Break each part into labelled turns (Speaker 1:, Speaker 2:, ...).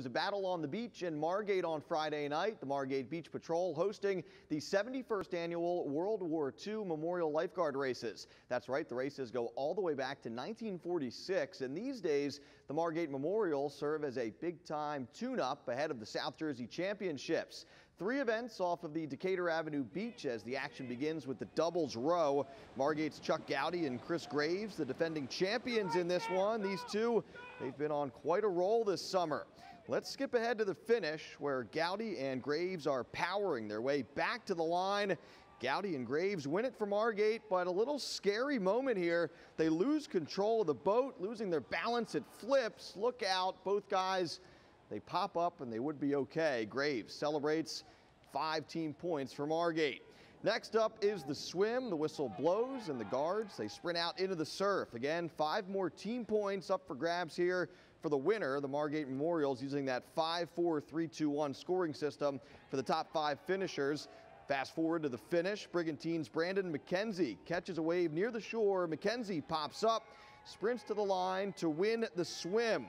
Speaker 1: was a battle on the beach in Margate on Friday night. The Margate Beach Patrol hosting the 71st annual World War II Memorial Lifeguard Races. That's right, the races go all the way back to 1946, and these days the Margate Memorial serve as a big-time tune-up ahead of the South Jersey Championships. Three events off of the Decatur Avenue Beach as the action begins with the doubles row. Margate's Chuck Gowdy and Chris Graves, the defending champions in this one. These two, they've been on quite a roll this summer. Let's skip ahead to the finish where Gowdy and Graves are powering their way back to the line. Gowdy and Graves win it for Margate, but a little scary moment here. They lose control of the boat, losing their balance. It flips. Look out. Both guys they pop up and they would be okay. Graves celebrates five team points for Margate. Next up is the swim. The whistle blows and the guards, they sprint out into the surf. Again, five more team points up for grabs here for the winner. The Margate Memorials using that 5-4-3-2-1 scoring system for the top five finishers. Fast forward to the finish. Brigantine's Brandon McKenzie catches a wave near the shore. McKenzie pops up, sprints to the line to win the swim.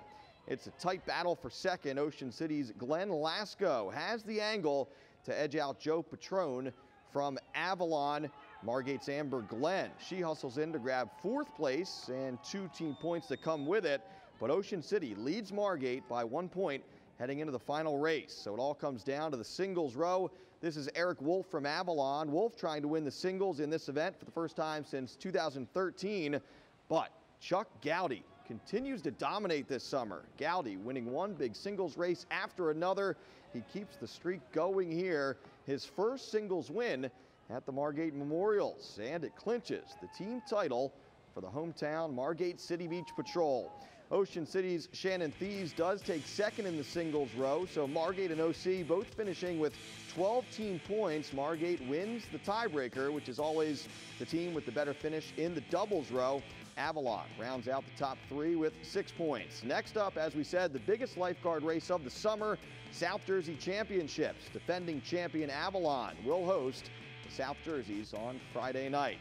Speaker 1: It's a tight battle for second. Ocean City's Glenn Lasco has the angle to edge out Joe Patrone from Avalon. Margate's Amber Glenn. She hustles in to grab fourth place and two team points to come with it. But Ocean City leads Margate by one point heading into the final race. So it all comes down to the singles row. This is Eric Wolf from Avalon. Wolf trying to win the singles in this event for the first time since 2013. But Chuck Gowdy continues to dominate this summer. Gowdy winning one big singles race after another. He keeps the streak going here. His first singles win at the Margate Memorials, and it clinches the team title for the hometown Margate City Beach Patrol. Ocean City's Shannon Thieves does take second in the singles row, so Margate and OC both finishing with 12 team points. Margate wins the tiebreaker, which is always the team with the better finish in the doubles row. Avalon rounds out the top three with six points. Next up, as we said, the biggest lifeguard race of the summer, South Jersey Championships. Defending champion Avalon will host the South Jerseys on Friday night.